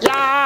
dạ.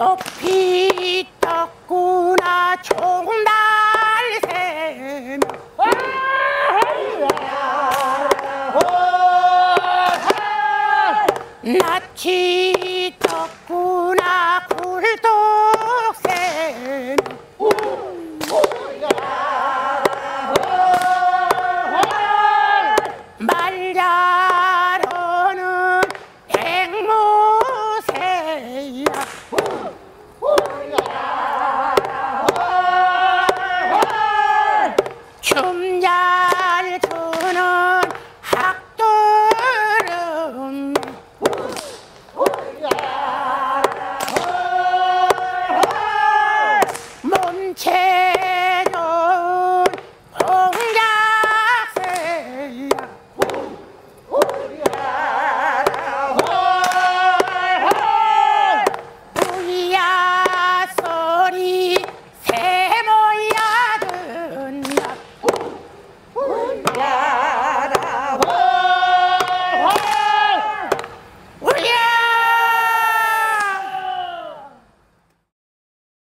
높이 떴구나. 총달샘 낯이